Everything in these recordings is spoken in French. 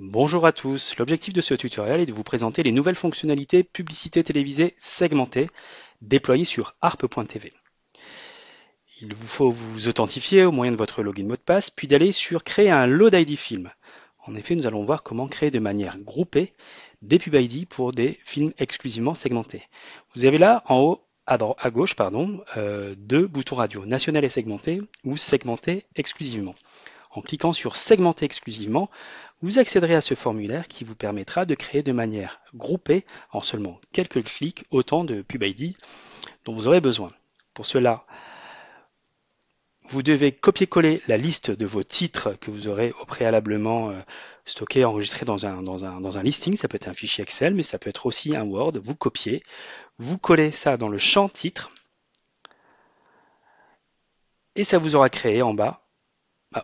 Bonjour à tous, l'objectif de ce tutoriel est de vous présenter les nouvelles fonctionnalités publicité télévisée segmentée déployées sur harp.tv. Il vous faut vous authentifier au moyen de votre login mot de passe, puis d'aller sur créer un load ID film. En effet, nous allons voir comment créer de manière groupée des pub ID pour des films exclusivement segmentés. Vous avez là en haut à, gauche euh, deux boutons radio, national et segmenté ou segmenté exclusivement. En cliquant sur segmenter exclusivement, vous accéderez à ce formulaire qui vous permettra de créer de manière groupée, en seulement quelques clics, autant de pub ID dont vous aurez besoin. Pour cela, vous devez copier-coller la liste de vos titres que vous aurez au préalablement euh, stockés, enregistrés dans un, dans, un, dans un listing. Ça peut être un fichier Excel, mais ça peut être aussi un Word. Vous copiez, vous collez ça dans le champ titre, et ça vous aura créé en bas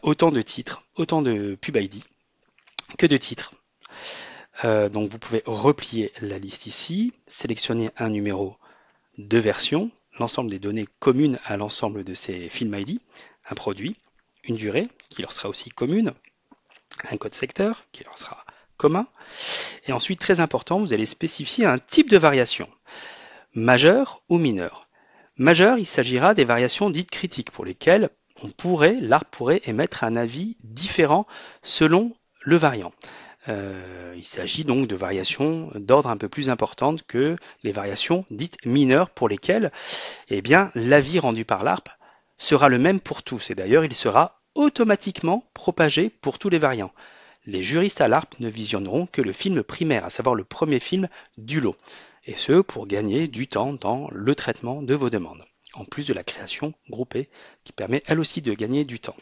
autant de titres, autant de pub ID que de titres. Euh, donc vous pouvez replier la liste ici, sélectionner un numéro de version, l'ensemble des données communes à l'ensemble de ces film ID, un produit, une durée qui leur sera aussi commune, un code secteur qui leur sera commun, et ensuite très important, vous allez spécifier un type de variation, majeur ou mineur. Majeur, il s'agira des variations dites critiques pour lesquelles on pourrait, l'art pourrait émettre un avis différent selon le variant. Euh, il s'agit donc de variations d'ordre un peu plus importantes que les variations dites mineures pour lesquelles eh bien, l'avis rendu par l'ARP sera le même pour tous et d'ailleurs il sera automatiquement propagé pour tous les variants. Les juristes à l'ARP ne visionneront que le film primaire, à savoir le premier film du lot, et ce pour gagner du temps dans le traitement de vos demandes en plus de la création groupée qui permet elle aussi de gagner du temps.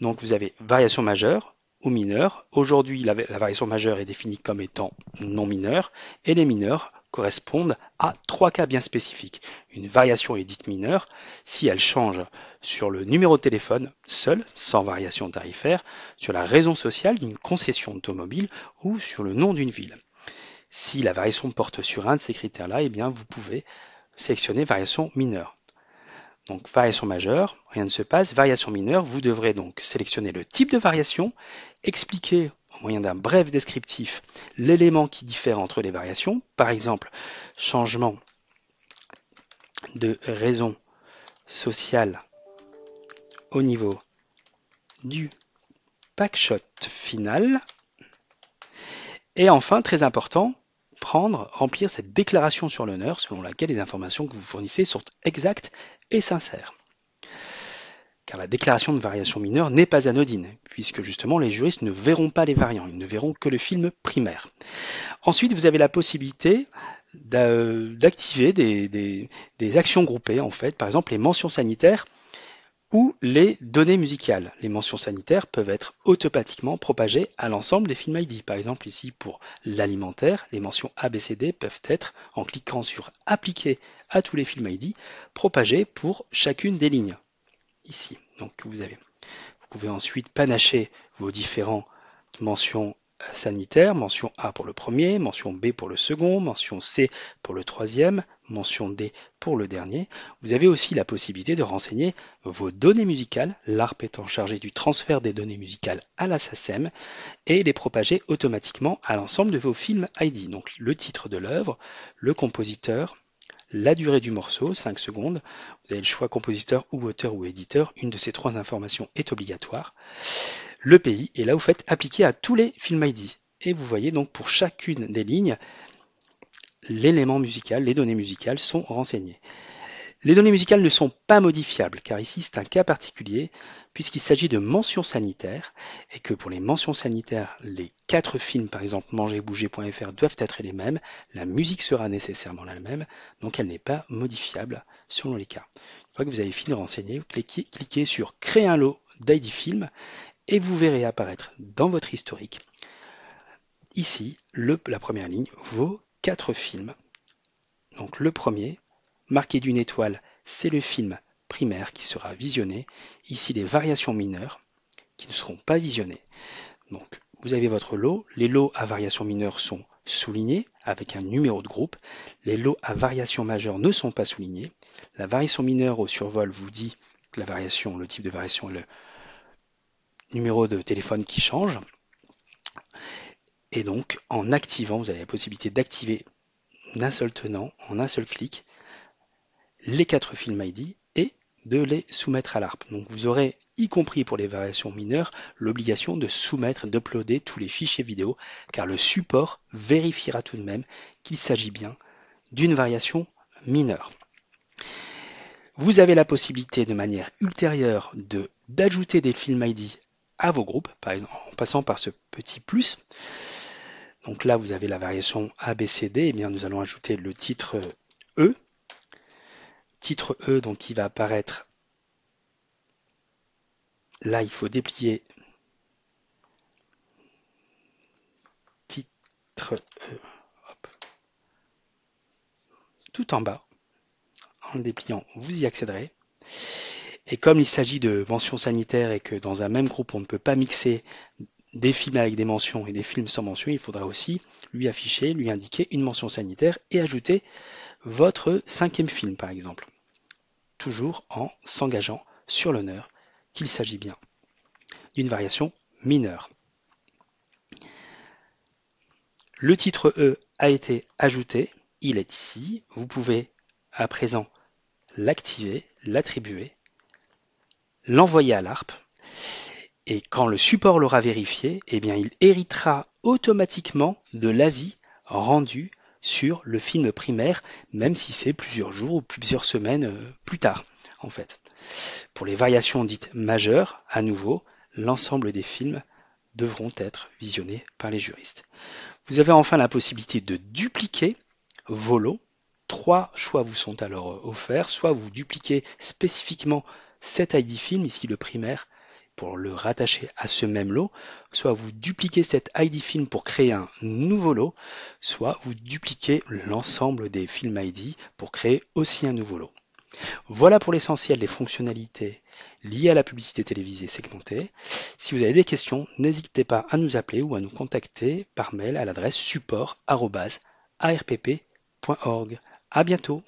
Donc vous avez variation majeure ou mineure. Aujourd'hui, la, variation majeure est définie comme étant non mineure et les mineurs correspondent à trois cas bien spécifiques. Une variation est dite mineure si elle change sur le numéro de téléphone seul, sans variation tarifaire, sur la raison sociale d'une concession automobile ou sur le nom d'une ville. Si la variation porte sur un de ces critères-là, eh bien vous pouvez sélectionner variation mineure. Donc variation majeure, rien ne se passe. Variation mineure, vous devrez donc sélectionner le type de variation, expliquer au moyen d'un bref descriptif l'élément qui diffère entre les variations, par exemple changement de raison sociale au niveau du packshot final. Et enfin, très important, prendre, remplir cette déclaration sur l'honneur selon laquelle les informations que vous fournissez sont exactes et sincère. Car la déclaration de variation mineure n'est pas anodine, puisque justement les juristes ne verront pas les variants, ils ne verront que le film primaire. Ensuite, vous avez la possibilité d'activer des, des, actions groupées, en fait, par exemple les mentions sanitaires ou les données musicales. Les mentions sanitaires peuvent être automatiquement propagées à l'ensemble des films ID. Par exemple, ici pour l'alimentaire, les mentions ABCD peuvent être, en cliquant sur Appliquer à tous les films ID, propagées pour chacune des lignes. Ici, donc vous avez. Vous pouvez ensuite panacher vos différentes mentions sanitaire, mention A pour le premier, mention B pour le second, mention C pour le troisième, mention D pour le dernier. Vous avez aussi la possibilité de renseigner vos données musicales, l'ARP étant chargé du transfert des données musicales à la SACEM, et les propager automatiquement à l'ensemble de vos films ID. Donc le titre de l'œuvre, le compositeur, la durée du morceau, 5 secondes. Vous avez le choix compositeur ou auteur ou éditeur. Une de ces trois informations est obligatoire. Le pays, et là vous faites appliquer à tous les films ID. Et vous voyez donc pour chacune des lignes, l'élément musical, les données musicales sont renseignées. Les données musicales ne sont pas modifiables, car ici c'est un cas particulier, puisqu'il s'agit de mentions sanitaires, et que pour les mentions sanitaires, les quatre films, par exemple mangerbouger.fr, doivent être les mêmes, la musique sera nécessairement la même, donc elle n'est pas modifiable selon les cas. Une fois que vous avez fini de renseigner, cliquez, sur Créer un lot d'ID Film, et vous verrez apparaître dans votre historique, ici, la première ligne, vos quatre films. Donc le premier, Marqué d'une étoile, c'est le film primaire qui sera visionné. Ici, les variations mineures qui ne seront pas visionnées. Donc, vous avez votre lot. Les lots à variations mineures sont soulignés avec un numéro de groupe. Les lots à variations majeures ne sont pas soulignés. La variation mineure au survol vous dit la variation, le type de variation est le numéro de téléphone qui change. Et donc, en activant, vous avez la possibilité d'activer d'un seul tenant, en un seul clic, les quatre films ID et de les soumettre à l'ARP. Donc vous aurez, y compris pour les variations mineures, l'obligation de soumettre, d'uploader tous les fichiers vidéo, car le support vérifiera tout de même qu'il s'agit bien d'une variation mineure. Vous avez la possibilité de manière ultérieure d'ajouter des films ID à vos groupes, par exemple en passant par ce petit plus. Donc là, vous avez la variation ABCD, et eh bien nous allons ajouter le titre E. Titre E, donc qui va apparaître. Là, il faut déplier titre E. Tout en bas. En le dépliant, vous y accéderez. Et comme il s'agit de mentions sanitaires et que dans un même groupe, on ne peut pas mixer des films avec des mentions et des films sans mention, il faudra aussi lui afficher, lui indiquer une mention sanitaire et ajouter votre cinquième film, par exemple. Toujours en s'engageant sur l'honneur qu'il s'agit bien d'une variation mineure. Le titre E a été ajouté, il est ici. Vous pouvez à présent l'activer, l'attribuer l'envoyer à l'ARP. Et quand le support l'aura vérifié, eh bien, il héritera automatiquement de l'avis rendu sur le film primaire, même si c'est plusieurs jours ou plusieurs semaines euh, plus tard, en fait. Pour les variations dites majeures, à nouveau, l'ensemble des films devront être visionnés par les juristes. Vous avez enfin la possibilité de dupliquer vos lots. Trois choix vous sont alors offerts. Soit vous dupliquez spécifiquement cet ID film, ici le primaire, pour le rattacher à ce même lot, soit vous dupliquez cet ID film pour créer un nouveau lot, soit vous dupliquez l'ensemble des films ID pour créer aussi un nouveau lot. Voilà pour l'essentiel des fonctionnalités liées à la publicité télévisée segmentée. Si vous avez des questions, n'hésitez pas à nous appeler ou à nous contacter par mail à l'adresse support.arpp.org. À bientôt!